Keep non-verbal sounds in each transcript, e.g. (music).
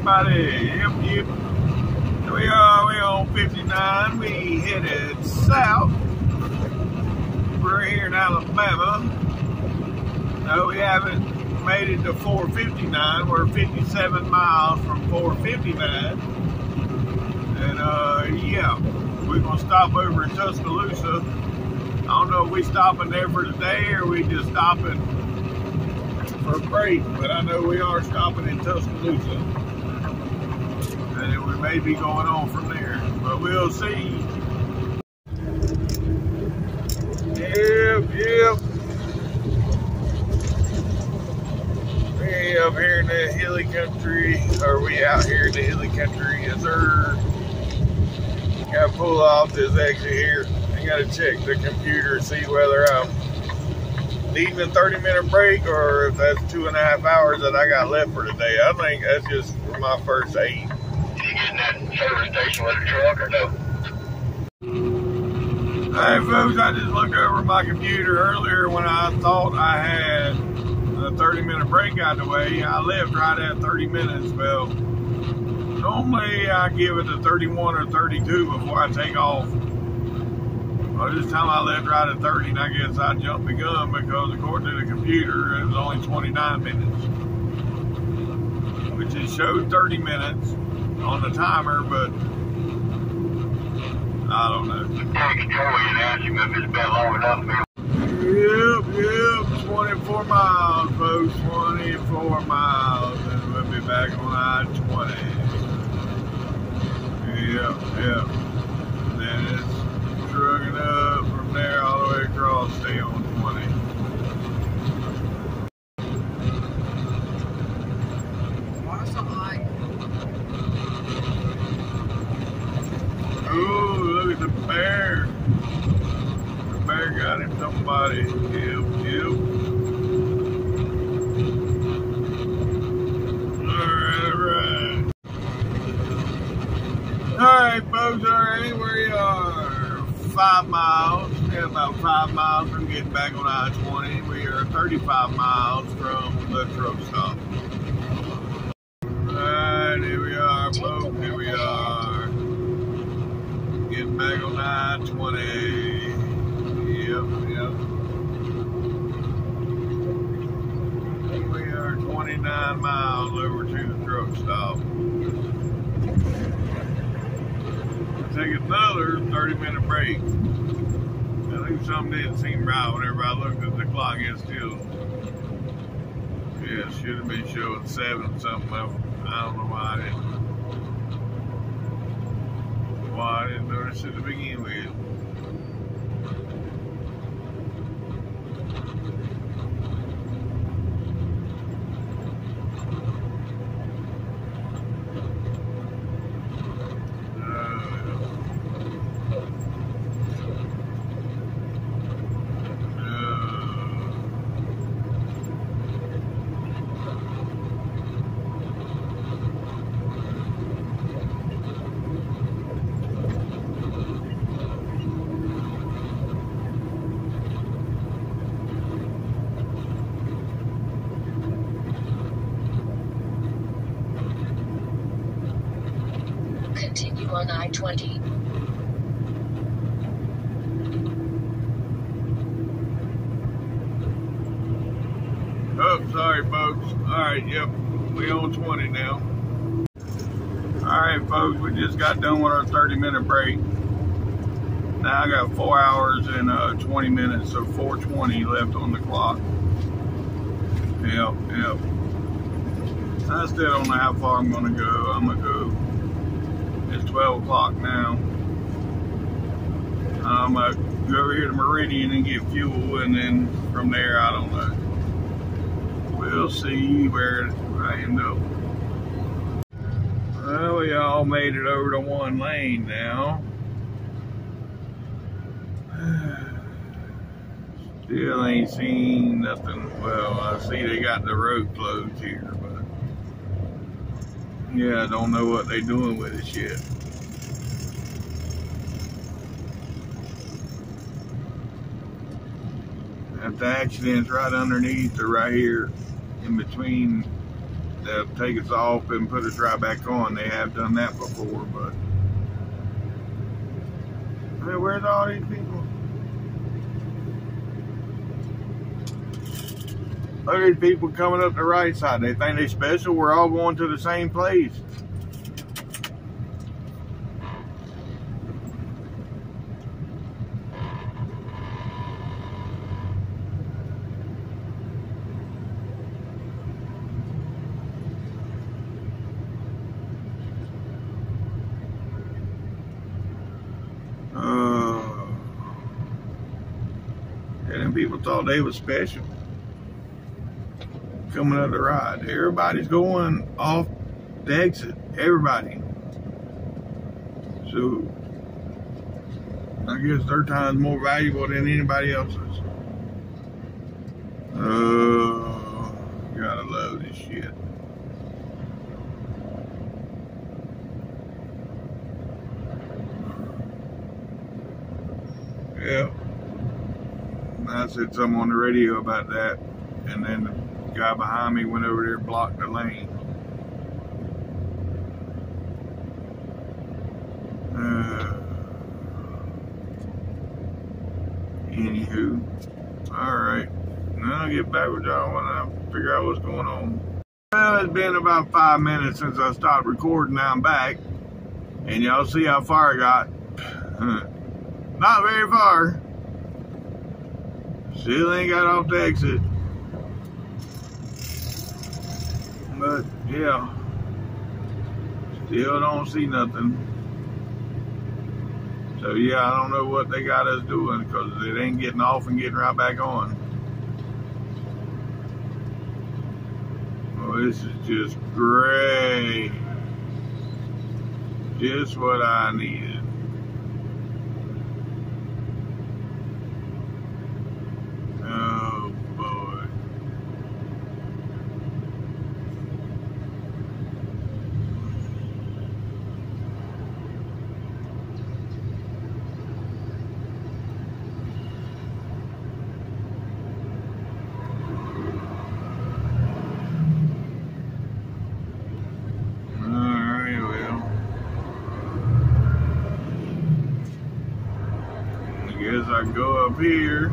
everybody. Yep, yep. We are, we on 59. We headed south. We're here in Alabama. No, we haven't made it to 459. We're 57 miles from 459. And uh, yeah, we're gonna stop over in Tuscaloosa. I don't know if we stopping there for today or we just stopping for a break, but I know we are stopping in Tuscaloosa. And we may be going on from there, but we'll see. Yep, yep. We up here in the hilly country, or we out here in the hilly country, yes sir. Gotta pull off this exit here. I gotta check the computer, see whether I'm needing a 30 minute break or if that's two and a half hours that I got left for today. I think that's just my first eight. Did you get in that service station with a truck or no? Hey folks, I just looked over my computer earlier when I thought I had a 30 minute break out the way. I left right at 30 minutes. Well, normally I give it a 31 or 32 before I take off. Well, this time I left right at 30 and I guess I jumped the gun because according to the computer it was only 29 minutes. Which it showed 30 minutes on the timer, but I don't know. Take control and ask him if it's been long enough. Yep, yep, 24 miles, folks, 24 miles, and we'll be back on I-20. Yep, yep. Then it's trucking up from there all the way across, stay on 20. Why so high? Ooh, look at the bear. The bear got him somebody. Yep, yep. Alright, alright. Alright, folks, alright, we are five miles. Yeah, about five miles from getting back on I-20. We are 35 miles from the truck stop. Alright, here we are, folks. Here we are. Getting back on I-20. Yep, yep. We are 29 miles over to the truck stop. Take another 30 minute break. Didn't seem right whenever I looked at the clock. It's still, yeah, it should have been showing seven something. I I don't know why I didn't, why I didn't notice it to begin with. Continue I-20. Oh, sorry, folks. All right, yep, we on 20 now. All right, folks, we just got done with our 30 minute break. Now I got four hours and uh, 20 minutes, so 420 left on the clock. Yep, yep. I still don't know how far I'm gonna go. It's 12 o'clock now. Um, uh, I'm gonna go over here to Meridian and get fuel, and then from there, I don't know we'll see where I end up. Well, we all made it over to one lane now. (sighs) Still ain't seen nothing. Well, I see they got the road closed here, yeah, I don't know what they're doing with it yet. If the accident's right underneath or right here in between they'll take us off and put us right back on. They have done that before, but hey, where's all these people? At these people coming up the right side. They think they special. We're all going to the same place. Uh, and people thought they was special. Coming up the ride. Everybody's going off the exit. Everybody. So I guess their time's more valuable than anybody else's. Oh, gotta love this shit. Yeah. I said something on the radio about that, and then the guy behind me went over there and blocked the lane. Uh, anywho, all right. Now I'll get back with y'all when I figure out what's going on. Well, it's been about five minutes since I stopped recording. Now I'm back, and y'all see how far I got. (laughs) Not very far. Still ain't got off the exit. But yeah. Still don't see nothing. So yeah, I don't know what they got us doing because it ain't getting off and getting right back on. Well, this is just great. Just what I needed. Oh boy. Alright, well. I guess I can go up here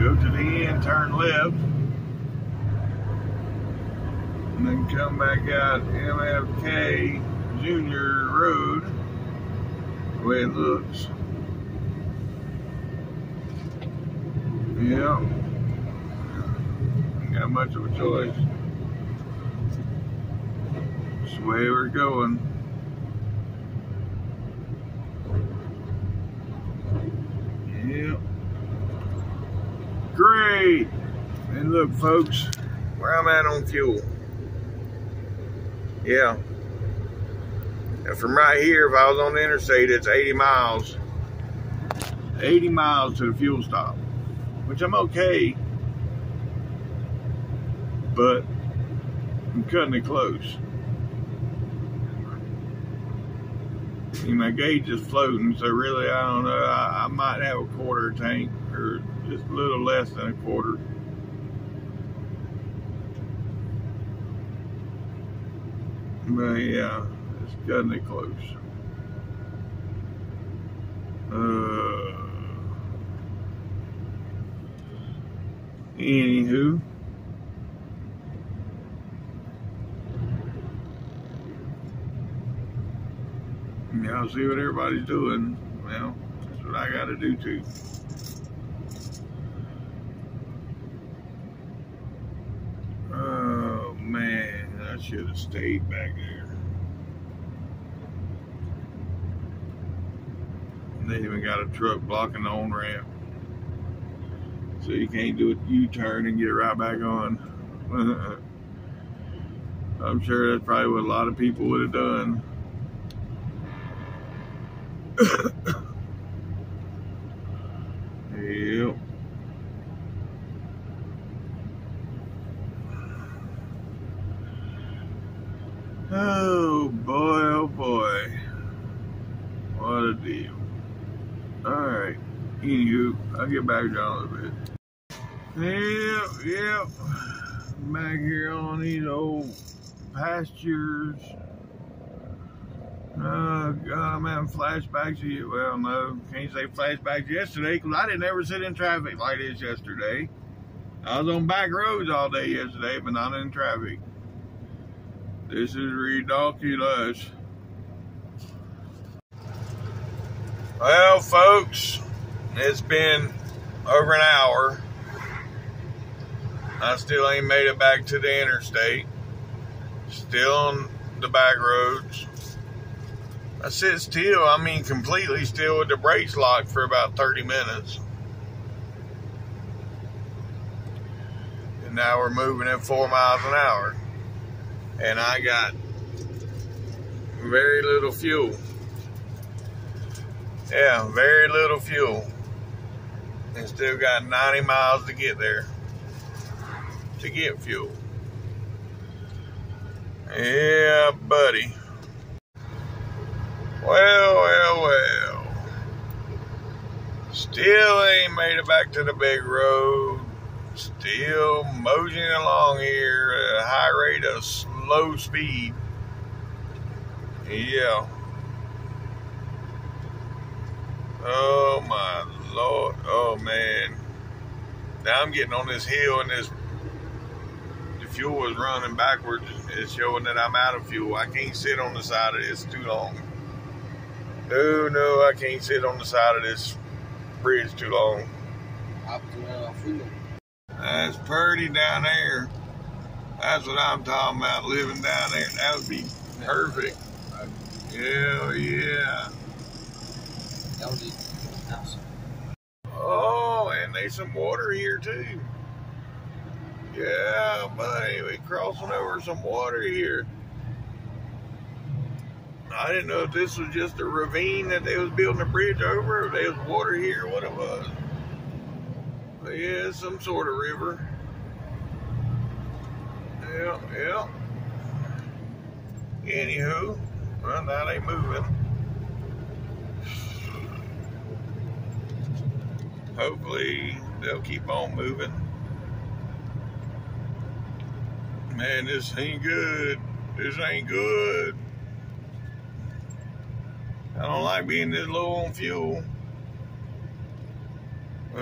go to the end, turn left, and then come back out MFK Junior Road, the way it looks. Yeah. Ain't got much of a choice. It's the way we're going. Yep. Great. And look, folks, where I'm at on fuel. Yeah. And from right here, if I was on the interstate, it's 80 miles. 80 miles to the fuel stop, which I'm okay. But I'm cutting it close. My gauge is floating, so really, I don't know. I, I might have a quarter tank or just a little less than a quarter. But yeah, it's cutting it close. Uh, anywho. Y'all see what everybody's doing. Well, that's what I gotta do too. Oh man, I should have stayed back there. They even got a truck blocking the on ramp. So you can't do a U-turn and get right back on. (laughs) I'm sure that's probably what a lot of people would have done. Yep. Oh boy, oh boy. What a deal. Alright. Anywho, I'll get back in a bit. Yep, yep. Back here on these old pastures. Oh, God, I'm having flashbacks. Of, well, no, can't say flashbacks yesterday because I didn't ever sit in traffic like this yesterday. I was on back roads all day yesterday, but not in traffic. This is ridiculous. Well, folks, it's been over an hour. I still ain't made it back to the interstate. Still on the back roads. I sit still, I mean completely still with the brakes locked for about 30 minutes. And now we're moving at four miles an hour. And I got very little fuel. Yeah, very little fuel. And still got 90 miles to get there to get fuel. Yeah, buddy. Well, well, well. Still ain't made it back to the big road. Still moseying along here at a high rate of slow speed. Yeah. Oh my lord. Oh man. Now I'm getting on this hill and this the fuel is running backwards. It's showing that I'm out of fuel. I can't sit on the side of this too long. No, no, I can't sit on the side of this bridge too long. That's pretty down there. That's what I'm talking about, living down there. That would be perfect. Hell yeah. Oh, and there's some water here too. Yeah, buddy, we crossing over some water here. I didn't know if this was just a ravine that they was building a bridge over, or there was water here, what it was. But yeah, it's some sort of river. Yeah, yeah. Anywho, well, now they moving. Hopefully, they'll keep on moving. Man, this ain't good. This ain't good. I don't like being this low on fuel. Uh,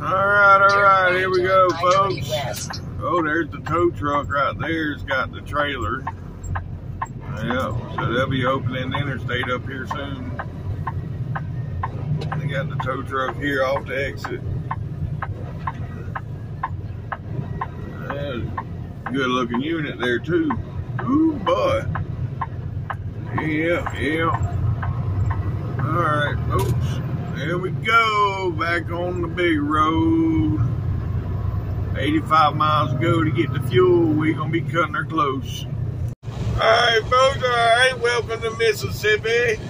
all right, all right, here we go, folks. Oh, there's the tow truck right there. It's got the trailer. Yeah, so they'll be opening the interstate up here soon. They got the tow truck here off the exit. good looking unit there too. Ooh boy. Yeah, yeah. All right, folks. There we go. Back on the big road. 85 miles to go to get the fuel. We're going to be cutting her close. All right, folks. All right. Welcome to Mississippi.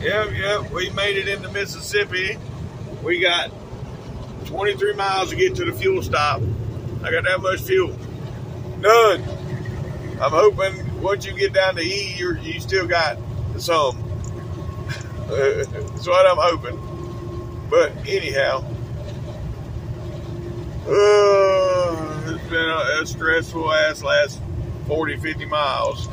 Yep, yep. We made it into Mississippi. We got 23 miles to get to the fuel stop. I got that much fuel. None. I'm hoping once you get down to E, you you still got some. (laughs) That's what I'm hoping. But anyhow, uh, it's been a, a stressful ass last 40, 50 miles.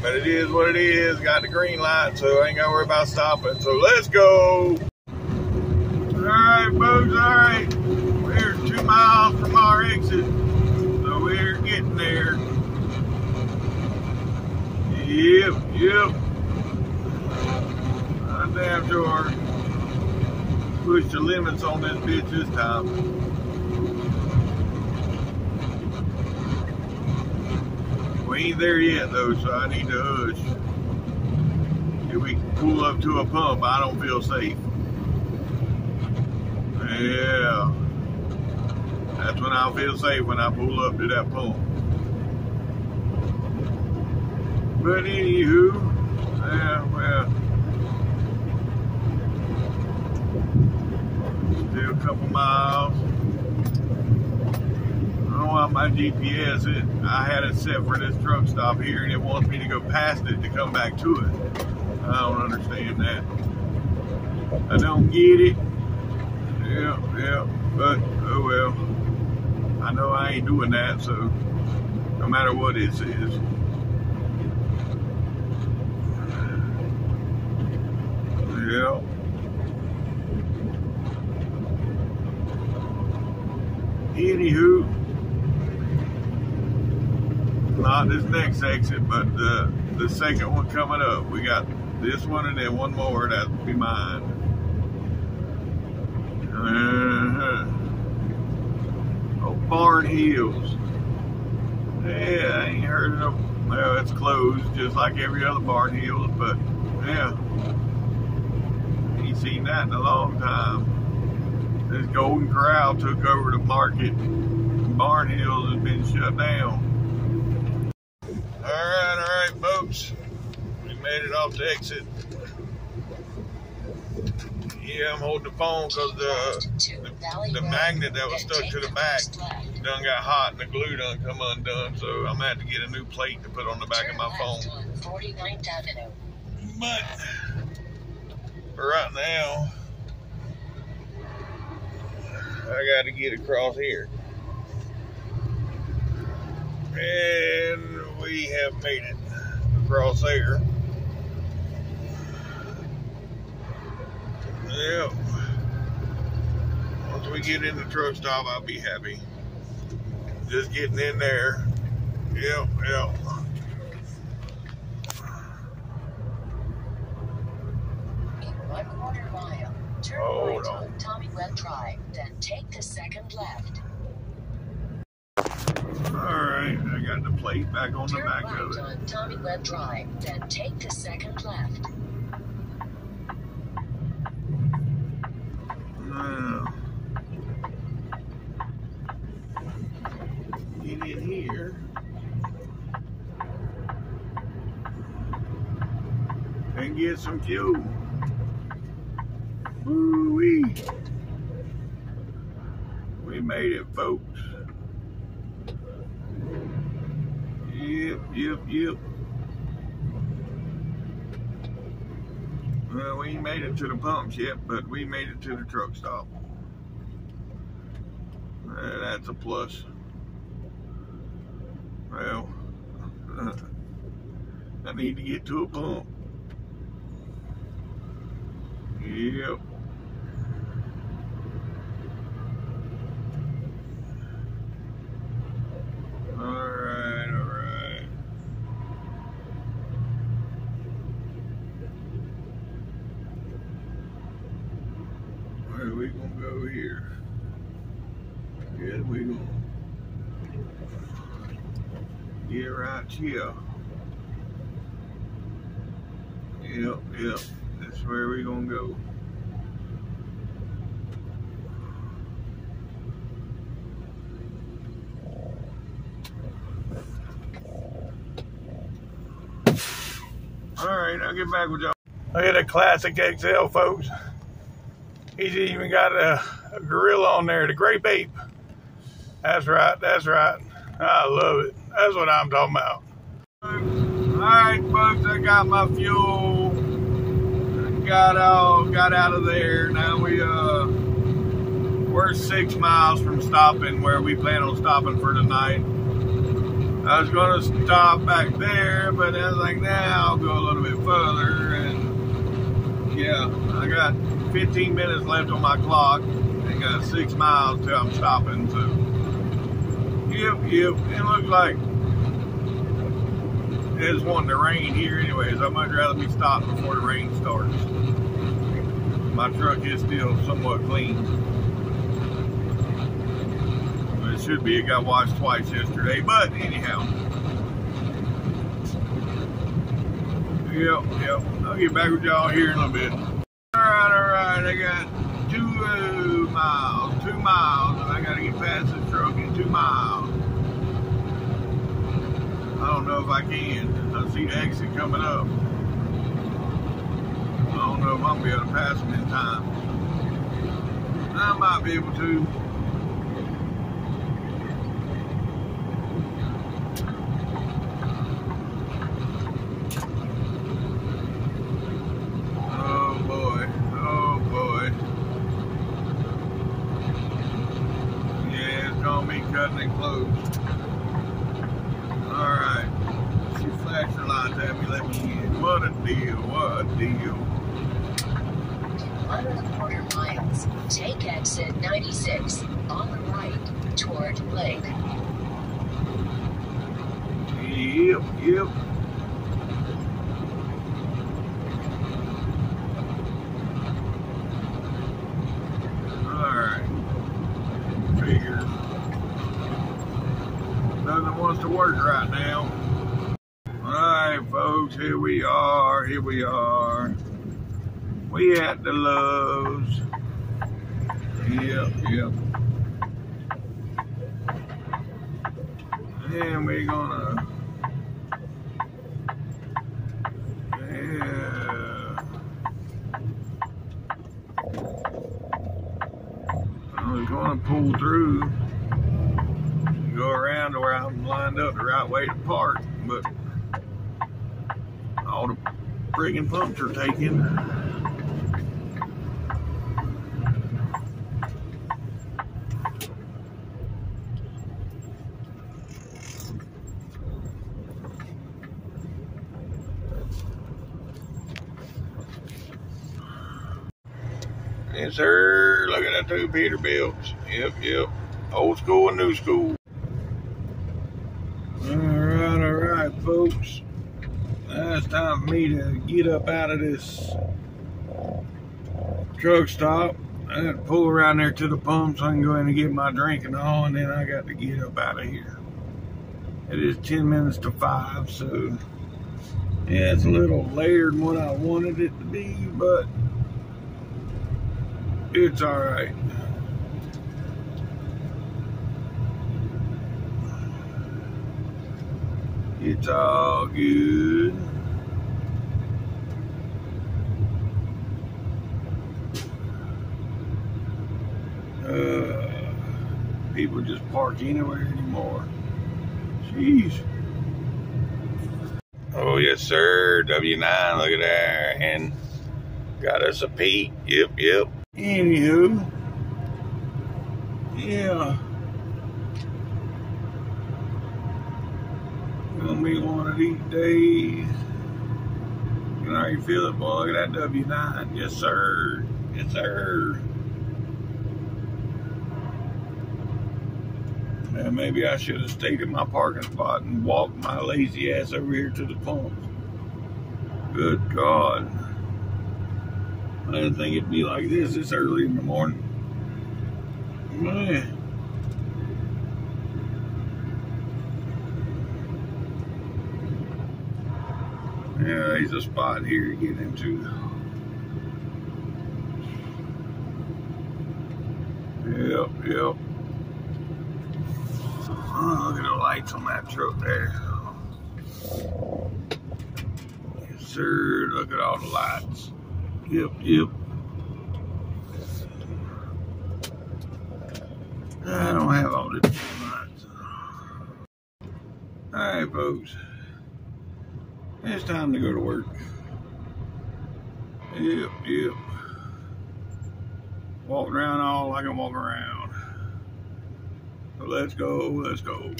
But it is what it is. Got the green light, so I ain't got to worry about stopping. So let's go. All right, folks. All right. We're two miles from our exit. So we're getting there. Yep, yep. I'm damn sure push the limits on this bitch this time. We ain't there yet though, so I need to hush. If we pull up to a pump, I don't feel safe. Yeah. That's when I'll feel safe when I pull up to that pump. But anywho, yeah, well, still a couple miles. I don't know why my GPS, it, I had it set for this truck stop here and it wants me to go past it to come back to it. I don't understand that. I don't get it. Yeah, yeah, but oh well. I know I ain't doing that, so no matter what it says. Yeah. Anywho, not this next exit, but the the second one coming up. We got this one and then one more that'll be mine. Uh-huh. Oh, Barnhill's. Yeah, I ain't heard of. Well, it's closed just like every other Barnhill's, but yeah, seen that in a long time. This Golden Corral took over the market. Barnhill's has been shut down. All right, all right, folks. We made it off the exit. Yeah, I'm holding the phone because the, the, the magnet that was stuck to the back done got hot and the glue done come undone. So I'm gonna have to get a new plate to put on the back of my phone. But for right now, I got to get across here. And we have made it across there. Yep. Once we get in the truck stop, I'll be happy. Just getting in there. Yep, yep. One quarter mile. Turn Hold right on. Tommy Webb Drive, then take the second left. Alright, I got the plate back on the back right of it. on Tommy Webb Drive, then take the second left. Now, get in here. And get some fuel. Woo-wee. We made it, folks. Yep, yep, yep. Well, we ain't made it to the pumps yet, but we made it to the truck stop. Uh, that's a plus. Well, (laughs) I need to get to a pump. Yep. Alright, alright. Where are we gonna go here? Yeah, we gonna get right here. Yep, yep. That's where we're gonna go. Alright, I'll get back with y'all. Look at the classic XL, folks. He's even got a, a gorilla on there, the Grape Ape. That's right, that's right. I love it. That's what I'm talking about. Alright, folks, I got my fuel. Got out, got out of there. Now we, uh, we're six miles from stopping where we plan on stopping for tonight. I was going to stop back there, but I was like, nah, I'll go a little bit further. And yeah, I got 15 minutes left on my clock. I got six miles till I'm stopping. So, yep, yep. It looks like it's wanting to rain here, anyways. I might rather be stopped before the rain starts. My truck is still somewhat clean. But it should be. It got washed twice yesterday. But anyhow. Yep, yep. I'll get back with y'all here in a bit. Alright. I got two uh, miles. Two miles. And I got to get past the truck in two miles. I don't know if I can. I see the exit coming up. I don't know if I'm gonna be able to pass them in time. I might be able to. Sir. Look at that two Peterbilts. Yep, yep. Old school and new school. All right, all right, folks. Now it's time for me to get up out of this truck stop. I got to pull around there to the pump so I can go in and get my drink and all, and then I got to get up out of here. It is 10 minutes to 5, so yeah, it's a little later than what I wanted it to be, but it's all right. It's all good. Uh, people just park anywhere anymore. Jeez. Oh yes, sir. W9. Look at there, and got us a Pete. Yep, yep. Anywho, yeah. Gonna be one of these days. You know how you feel it, boy. Look at that W9. Yes, sir. Yes, sir. Man, maybe I should have stayed in my parking spot and walked my lazy ass over here to the pump. Good God. I didn't think it'd be like this this early in the morning. Man. Yeah, there's a spot here to get into. Yep, yep. Oh, look at the lights on that truck there. Yes, sir. Look at all the lights. Yep, yep. I don't have all the lights. All right, folks. It's time to go to work. Yep, yep. Walking around all I walk around. So let's go, let's go.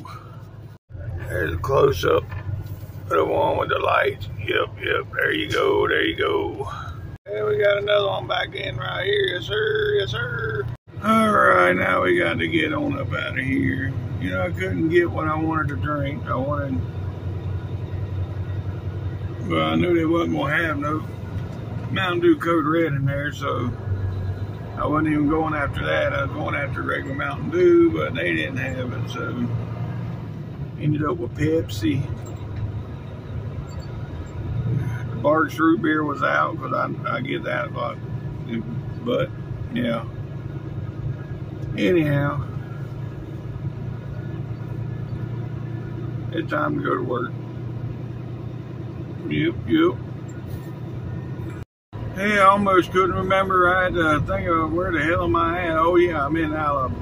There's a close up of the one with the lights. Yep, yep, there you go, there you go. And we got another one back in right here. Yes, sir, yes, sir. All right, now we got to get on up out of here. You know, I couldn't get what I wanted to drink. I wanted well, I knew they wasn't gonna have no Mountain Dew Code Red in there, so I wasn't even going after that. I was going after regular Mountain Dew, but they didn't have it, so ended up with Pepsi. The Barq's root beer was out because I, I get that a lot, but yeah. Anyhow, it's time to go to work. Yep, yep. Hey, I almost couldn't remember. I had to think of where the hell am I at? Oh, yeah, I'm in Alabama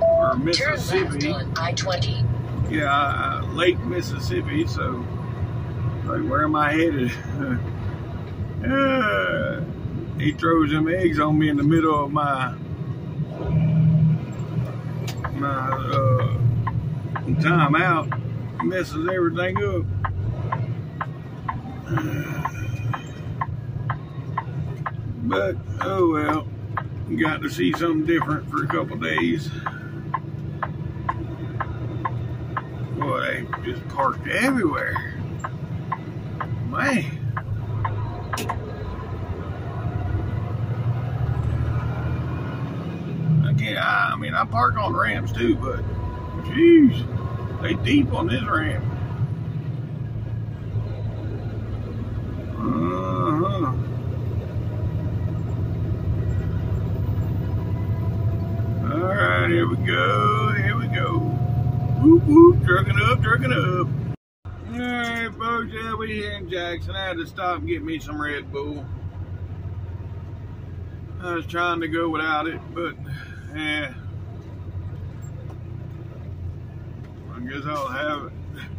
or Turn Mississippi. left on I-20. Yeah, uh, Lake Mississippi. So, like, where am I headed? (laughs) he throws them eggs on me in the middle of my my uh, time out messes everything up. But oh well, got to see something different for a couple days. Boy, they just parked everywhere. Man. I I mean, I park on ramps too, but jeez, they deep on this ramp. Uh-huh. All right, here we go, here we go. Whoop, whoop, trucking up, trucking up. Here in Jackson. I had to stop and get me some Red Bull. I was trying to go without it, but yeah. I guess I'll have it.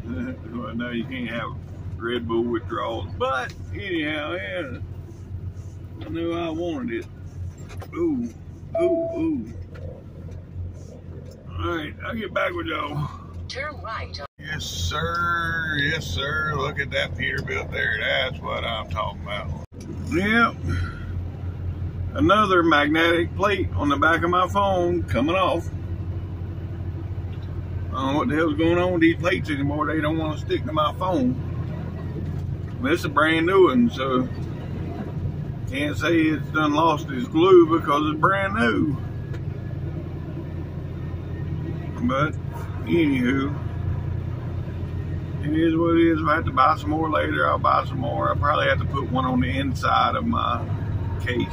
(laughs) well, no, you can't have Red Bull withdrawals. But anyhow, yeah. I knew I wanted it. Ooh, ooh, ooh. All right, I'll get back with y'all. Turn right Yes, sir. Yes, sir. Look at that Peterbilt there. That's what I'm talking about. Yep. Another magnetic plate on the back of my phone coming off. I don't know what the hell's going on with these plates anymore. They don't want to stick to my phone. But it's a brand new one, so can't say it's done lost its glue because it's brand new. But anywho, it is what it is. If I have to buy some more later, I'll buy some more. I'll probably have to put one on the inside of my case.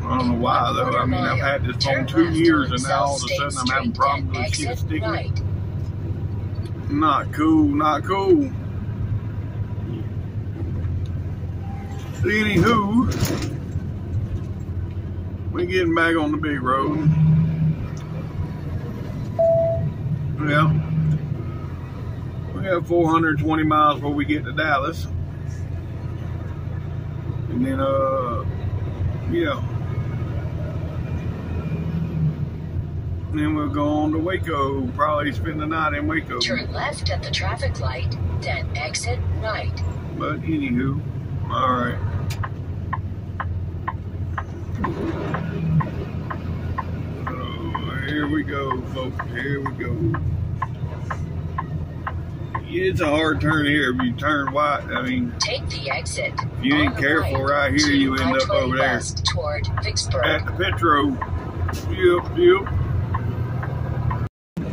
I don't know why though. I mean, I've had this phone two years and now all of a sudden I'm having problems with exit sticking. Not cool, not cool. Anywho, we're getting back on the big road. Yeah. We have 420 miles before we get to Dallas. And then, uh, yeah. And then we'll go on to Waco. Probably spend the night in Waco. Turn left at the traffic light, then exit right. But anywho, all right. Oh, here we go, folks. Here we go. It's a hard turn here if you turn right. I mean, Take the exit. If you ain't careful right here, you end up I-20 over there. Toward Vicksburg. at the Petro. Yep, yep.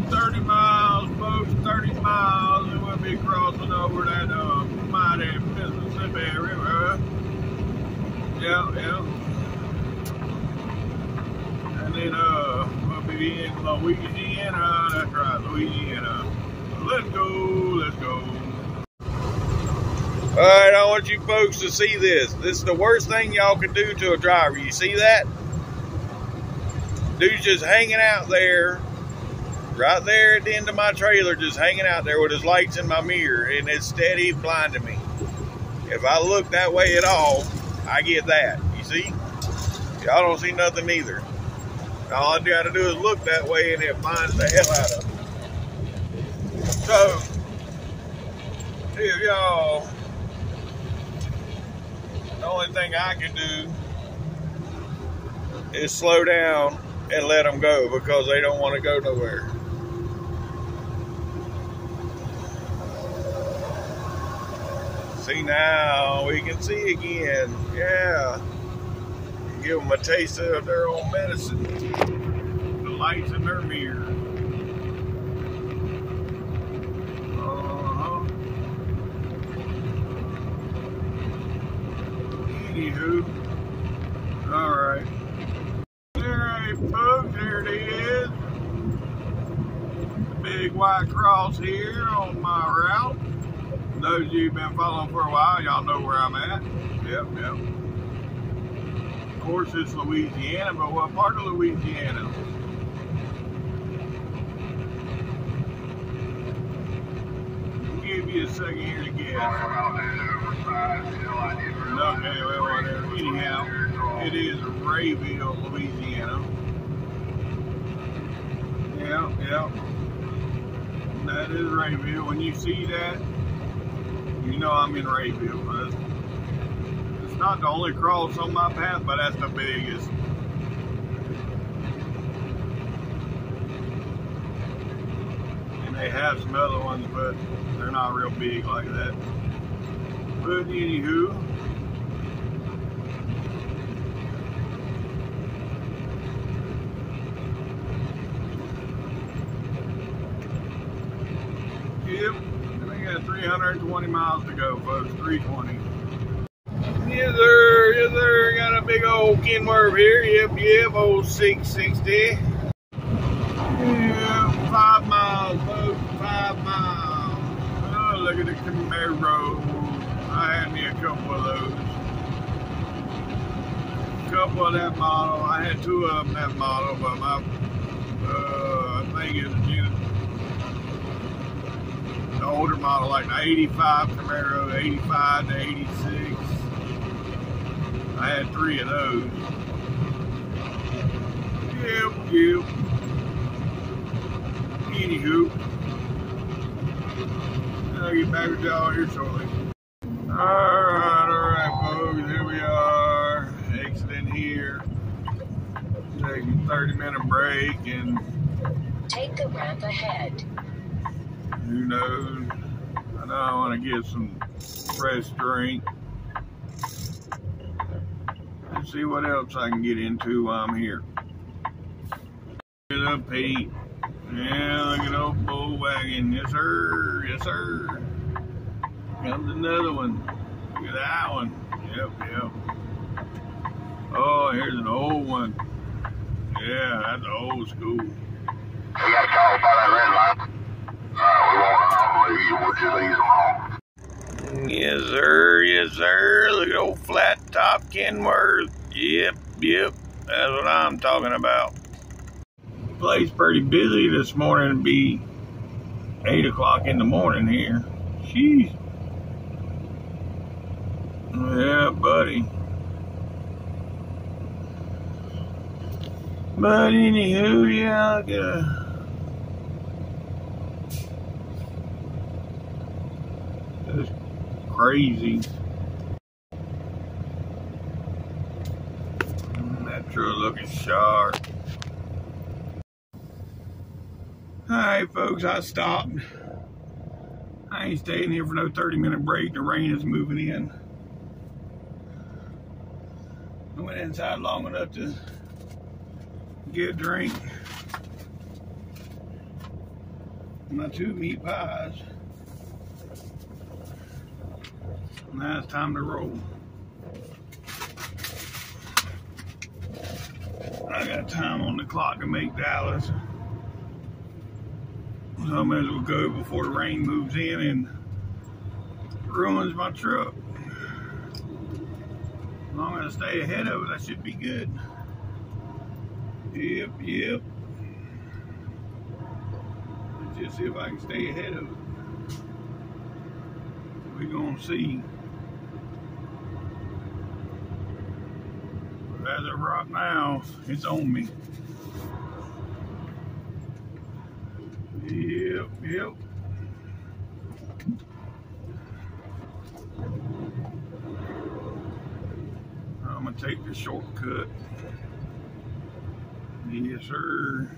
30 miles, folks, 30 miles, and we'll be crossing over that uh, mighty Mississippi River. Yeah, yeah. And then uh, we'll be in Louisiana. That's right, Louisiana. Let's go, let's go. All right, I want you folks to see this. This is the worst thing y'all can do to a driver. You see that? Dude's just hanging out there, right there at the end of my trailer, just hanging out there with his lights in my mirror, and it's steady blinding me. If I look that way at all, I get that. You see? Y'all don't see nothing either. All I got to do is look that way, and it blinds the hell out of me. So, if y'all, the only thing I can do is slow down and let them go because they don't want to go nowhere. See now, we can see again. Yeah. Give them a taste of their own medicine. The lights in their mirror. Uh-huh. Anywho. Alright. Alright, folks, there it is. The big white cross here on my route. Those of you who've been following for a while, y'all know where I'm at. Yep, yep. Of course, it's Louisiana, but what part of Louisiana? Give you a second here to guess. No, okay, well, whatever. Anyhow, it is Rayville, Louisiana. Yeah, yeah. That is Rayville. When you see that, you know I'm in Rayville. But it's not the only cross on my path, but that's the biggest. And they have some other ones, but they're not real big like that. But anywho, Yep, we got 320 miles to go, folks. 320. Yes, sir. Yes, sir. Got a big old Kenworth here. Yep, yep. Old 660. Yeah, five miles, folks. Five miles. Oh, look at the Camaro. I had me a couple of those. Couple of that model. I had two of them that model, but my, uh, I think it's the older model, like the 85 Camaro, 85 to 86. I had three of those. Yep, yep. Anywho, I'll get back with y'all here shortly. Alright, alright, folks, here we are, exiting here. Taking a 30 minute break and Take the ramp ahead. Who knows? I know I want to get some fresh drink. And see what else I can get into while I'm here. Get up, Pete. Yeah, look at old bull wagon. Yes, sir. Yes, sir. Comes another one. Look at that one. Yep, yep. Oh, here's an old one. Yeah, that's old school. We got called by that red light. Yes, sir. Yes, sir. At old flat top Kenworth. Yep, yep. That's what I'm talking about. Place pretty busy this morning. It'll be 8 o'clock in the morning here. Sheesh. Yeah, buddy. But anywho, yeah, I gotta That's crazy. Metro looking shark. Alright, folks, I stopped. I ain't staying here for no 30 minute break. The rain is moving in. I went inside long enough to get a drink. My two meat pies. Now it's time to roll. I got time on the clock to make Dallas. So I might as well go before the rain moves in and ruins my truck. As long as I stay ahead of it, I should be good. Yep, yep. Let's just see if I can stay ahead of it. We're gonna see. As of right now, it's on me. Yep, yep. I'm gonna take the shortcut. Yes, sir.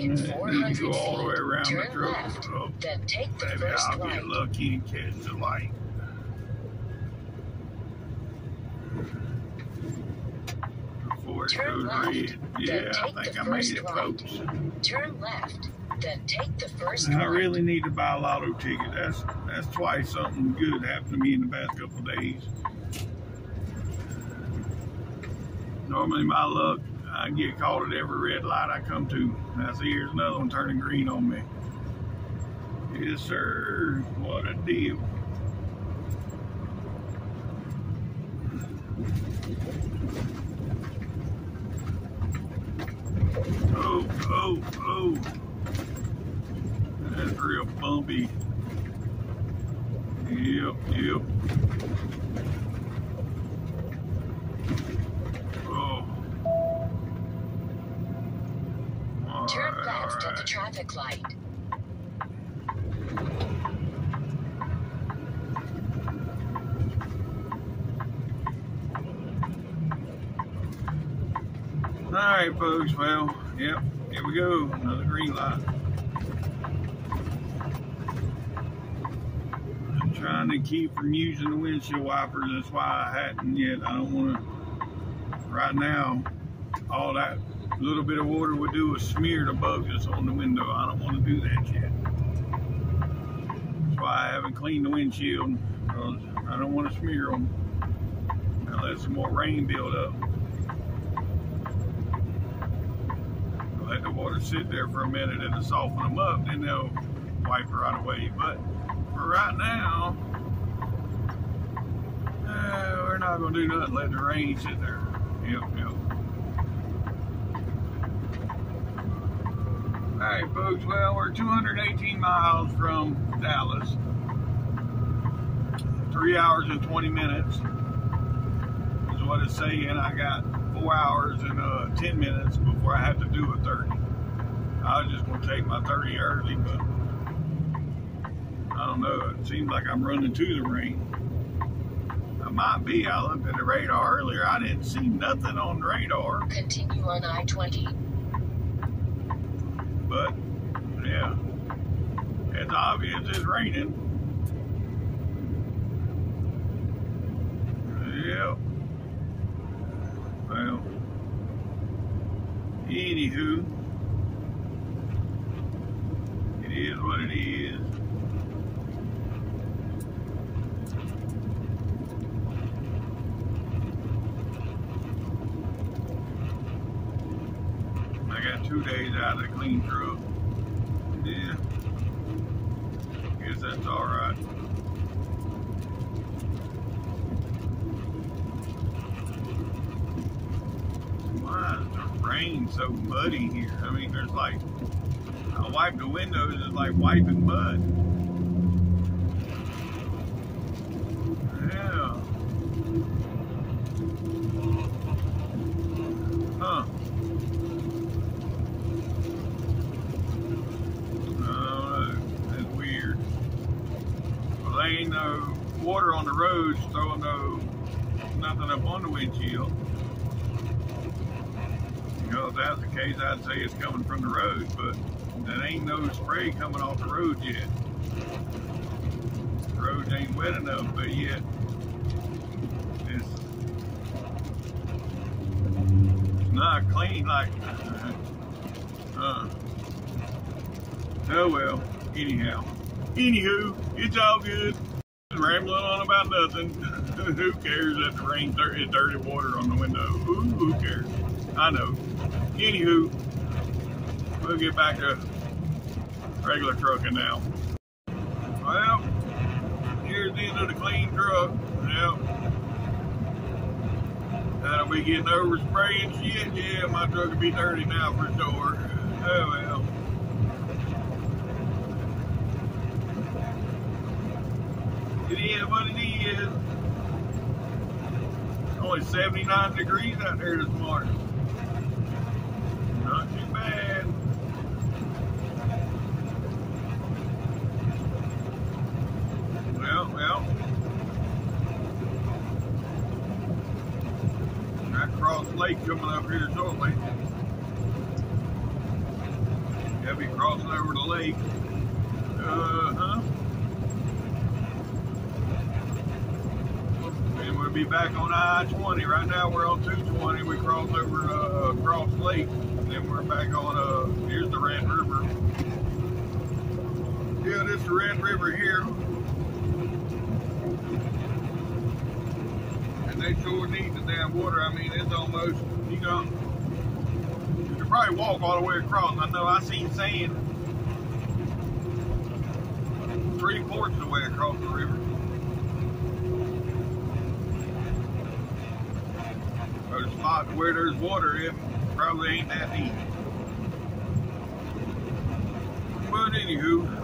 In Yeah, 400 you go all the way around the turn truck. left, Oh, then take the maybe first I'll right. get lucky and catch the light. Before it Turn goes left, red. Yeah, I think the I made it, folks. Turn left, then take the first I really need to buy a lotto ticket. That's that's twice something good happened to me in the past couple days. Normally, my luck, I get caught at every red light I come to. I see here's another one turning green on me. Yes, sir. What a deal. Oh, oh, oh. That's real bumpy. Yep, yep. Oh. flight. All Well, yep. Here we go. Another green light. I'm trying to keep from using the windshield wipers. That's why I hadn't yet. I don't want to. Right now, all that little bit of water would do is smear the that's on the window. I don't want to do that yet. That's why I haven't cleaned the windshield. Because I don't want to smear them. Now let some more rain build up. let the water sit there for a minute and soften them up, then they'll wipe right away. But for right now, uh, we're not going to do nothing. Let the rain sit there. Yep, yep. All right, folks. Well, we're 218 miles from Dallas. Three hours and 20 minutes is what it's saying. I got four hours and uh, 10 minutes before I have to do a 30. I was just going to take my 30 early, but I don't know. It seems like I'm running to the rain. I might be. I looked at the radar earlier. I didn't see nothing on the radar. Continue on I 20. But, yeah. It's obvious it's raining. Yep. Well, anywho, it is what it is. I got two days out of the clean truck. Yeah. Guess that's all right. Why is the rain so muddy here? I mean, there's like, I wipe the windows, is like wiping mud. Yeah. Huh. Uh, that's weird. Well, ain't no water on the roads, throwing no nothing up on the windshield. You know, if that's the case, I'd say it's coming from the road, but there ain't no spray coming off the road yet. The roads ain't wet enough, but yet it's, not clean like. Uh, oh well. Anyhow, anywho, it's all good. Rambling on about nothing. (laughs) who cares that the rain dir- is dirty water on the window? Who, who cares? I know. Anywho, we'll get back to regular trucking now. Well, here's the end of the clean truck. Yep. That'll be getting over spray and shit. Yeah, my truck will be dirty now for sure. Oh well. It is what it is. Only 79 degrees out there this morning. Not too bad. Well, well. Got Cross Lake coming up here shortly. Gotta be crossing over the lake. Uh huh. We'll be back on I-20. Right now we're on 220. We cross over uh, Cross Lake. And then we're back on, uh, here's the Red River. Yeah, this is the Red River here. And they sure need the damn water. I mean, it's almost, you know, you could probably walk all the way across. I know I seen sand three fourths of the way across the river. A spot where there's water, it probably ain't that deep. But anywho,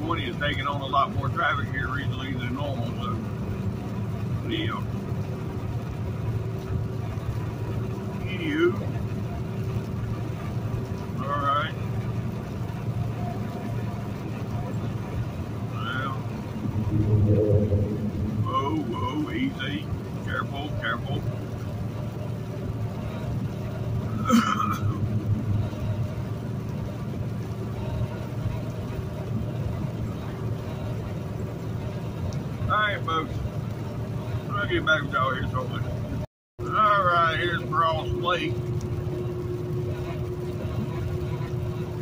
Twenty is taking on a lot more traffic here recently than normal. So, yeah. Anywho. With y'all here shortly. All right, here's Cross Lake.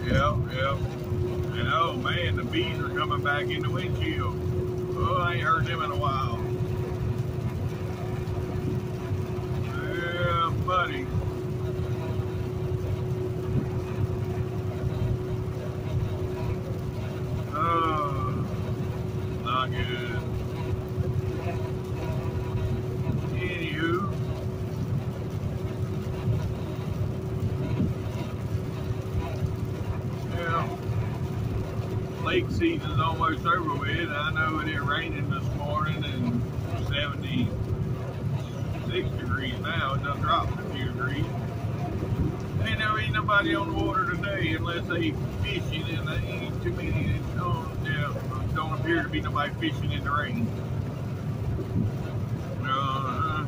Yep, yep. And oh man, the bees are coming back in the windshield. Oh, I ain't heard them in a while. Yeah, buddy. Oh, not good. Anywho. Yeah. Lake season's almost over with. I know it is raining this morning and 76 degrees now. It done dropped a few degrees. Ain't no ain't nobody on the water today unless they fishing and they ain't too many. Don't, yeah, don't appear to be nobody fishing in the rain. Uh,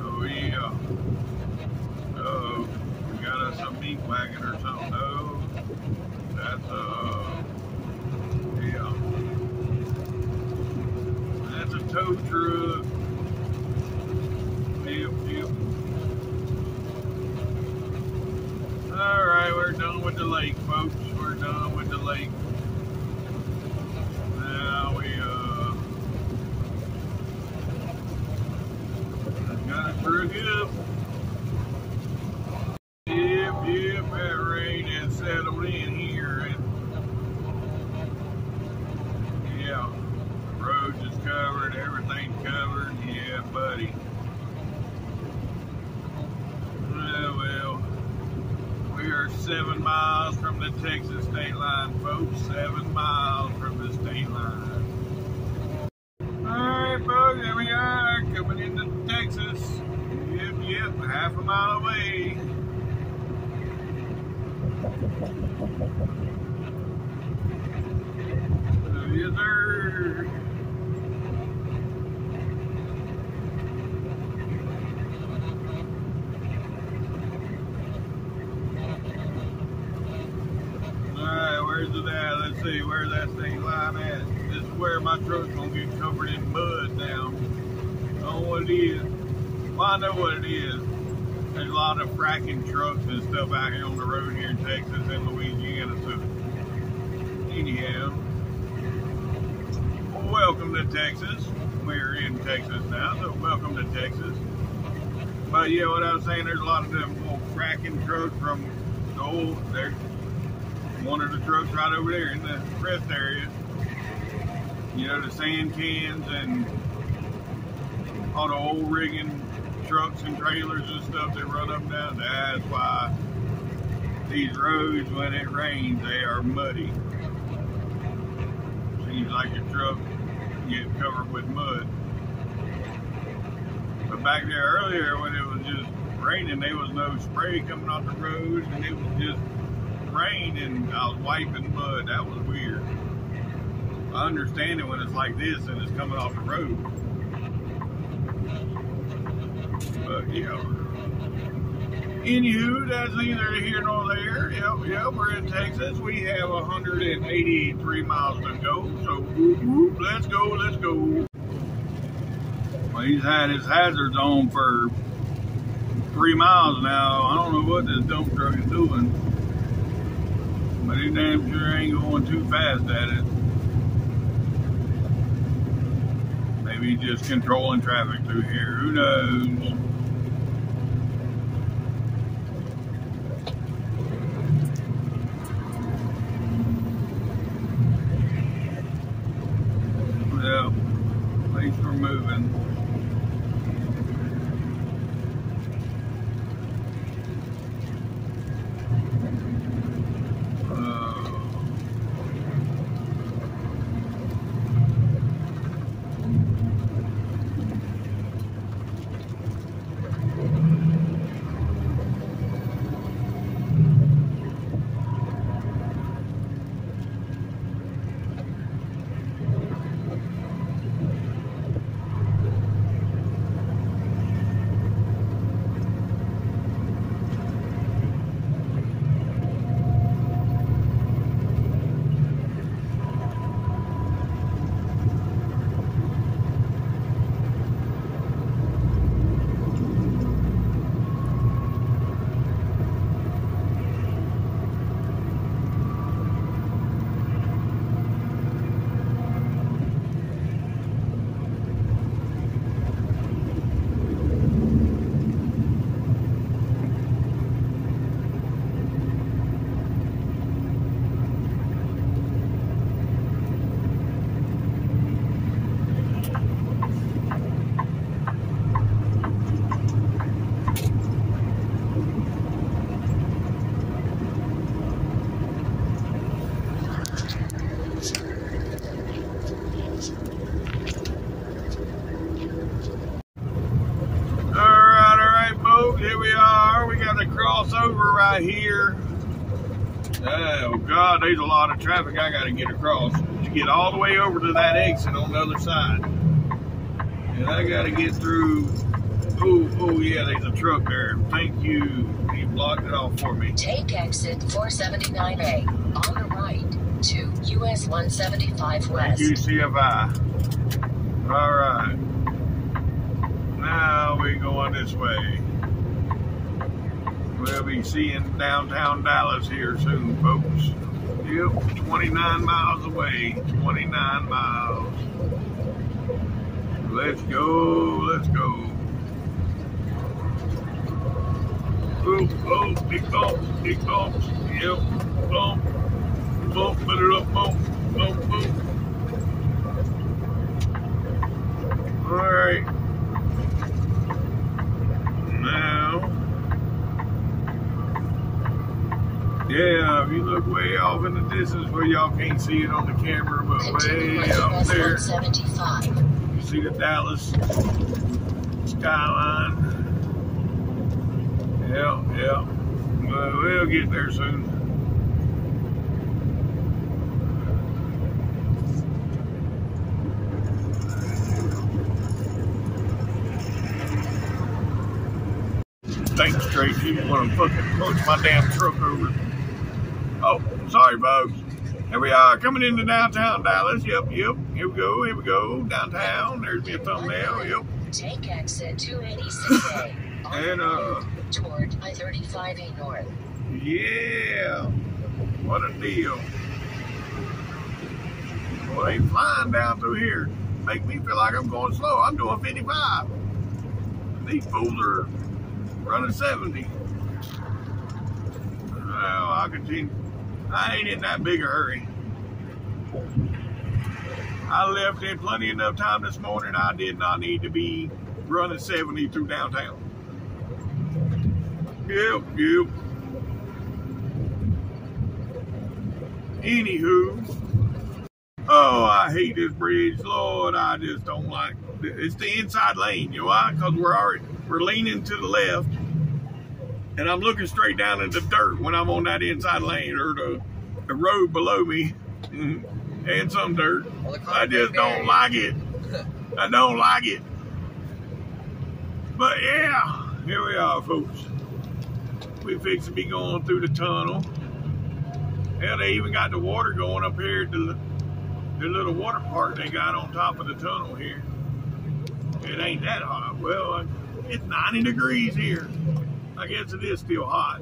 oh yeah. Uh-oh. We got us a meat wagon or something. No. That's uh yeah. That's a tow truck. Yep, yep. Alright, we're done with the lake, folks. We're done with the lake. Now we uh got a truck up. Yep, yep, that rain has settled in here and yeah, roads is covered, everything's covered, yeah, buddy. Yeah, well, we are seven miles from the Texas state line, folks. Seven miles from the state line. Alright, folks, here we are, coming into Texas. Yep, yep, half a mile away. Yes, sir. Alright, where's it at? Let's see, where's that state line at? This is where my truck's gonna get covered in mud now. I don't know what it is. Well, I know what it is. There's a lot of fracking trucks and stuff out here on the road here in Texas and Louisiana, so anyhow. Welcome to Texas. We're in Texas now, so welcome to Texas. But yeah, what I was saying, there's a lot of them little fracking trucks from the old, there's one of the trucks right over there in the rest area. You know, the sand cans and all the old rigging trucks and trailers and stuff that run up and down. That's why these roads, when it rains, they are muddy. Seems like your truck get covered with mud. But back there earlier, when it was just raining, there was no spray coming off the road, and it was just rain, and I was wiping mud. That was weird. I understand it when it's like this and it's coming off the road. But yeah. Anywho, that's neither here nor there. Yep, yep, we're in Texas. We have 183 miles to go. So whoop, whoop, let's go, let's go. Well, he's had his hazards on for three miles now. I don't know what this dump truck is doing. But he damn sure ain't going too fast at it. Maybe just controlling traffic through here. Who knows? Well, at least we're moving. Uh, All right, all right, folks. Here we are. We got to cross over right here. Oh God, there's a lot of traffic I got to get across to get all the way over to that exit on the other side. And I got to get through. Oh, oh yeah, there's a truck there. Thank you. He blocked it off for me. Take exit 479A on the right to US 175 West. UCFI. All right. Now we're going this way. We'll be seeing downtown Dallas here soon, folks. Yep, 29 miles away. 29 miles. Let's go. Let's go. Oh, oh, big bumps, big bumps. Yep, bump, bump, put it up, bump, bump, bump. All right. Now, yeah, if you look way off in the distance where y'all can't see it on the camera, but way up there, you see the Dallas skyline. Yeah, yeah. But we'll get there soon. Thanks, Tracy. You want to fucking punch my damn truck over. Oh, sorry, folks. Here we are, coming into downtown Dallas. Yep, yep. Here we go, here we go. Downtown. There's me a thumbnail. Yep. Take exit 286A (laughs) And, uh, toward I-35E North. Yeah. What a deal. Well, they flying down through here. Make me feel like I'm going slow. I'm doing 55. These fools are running 70. Well, I'll continue. I ain't in that big a hurry. I left in plenty enough time this morning. I did not need to be running 70 through downtown. Yep, yep. Anywho, oh, I hate this bridge, Lord. I just don't like. It's the inside lane, you know why? Because we're already we're leaning to the left, and I'm looking straight down in the dirt when I'm on that inside lane or the the road below me, mm-hmm. and some dirt. I just don't like it. I don't like it. But yeah, here we are, folks. We fix to be going through the tunnel. Hell, they even got the water going up here at the, the little water park they got on top of the tunnel here. It ain't that hot. Well, it's 90 degrees here. I guess it is still hot.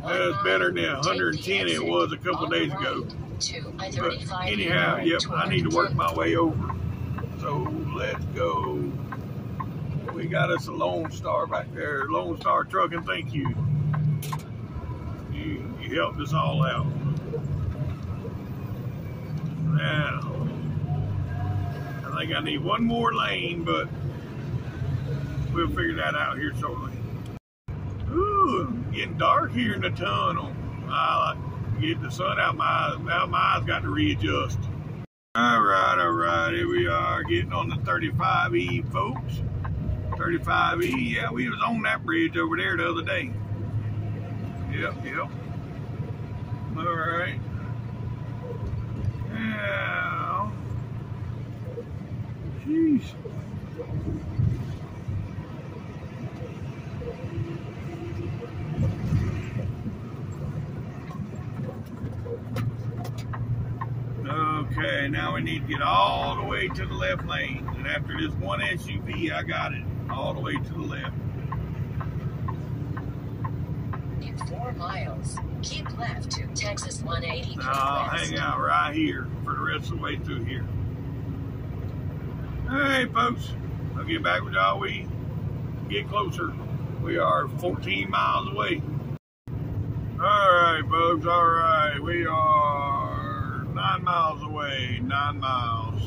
One That's better than 110 it was a couple days ago. But anyhow, yep, I need to work my way over. So let's go. We got us a Lone Star back there. Lone Star Trucking, thank you. You, you helped us all out. Now, I think I need one more lane, but we'll figure that out here shortly. Ooh, getting dark here in the tunnel. I like get the sun out my eyes. Now my eyes got to readjust. All right, all right, here we are getting on the 35E, folks. 35E, yeah, we was on that bridge over there the other day. Yep, yep. All right. Now, jeez. Okay, now we need to get all the way to the left lane. And after this one SUV, I got it all the way to the left. In four miles, keep left to Texas 180 I'll West. hang out right here for the rest of the way through here. All right, folks. I'll get back with y'all. We get closer. We are 14 miles away. All right, folks. All right. We are nine miles away. Nine miles.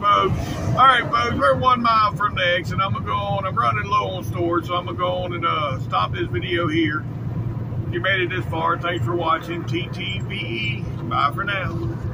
Folks. All right, folks. We're one mile from the exit. I'm to go on. I'm running low on storage, so I'm to go on and uh, stop this video here. If you made it this far, thanks for watching. TTVE. Bye for now.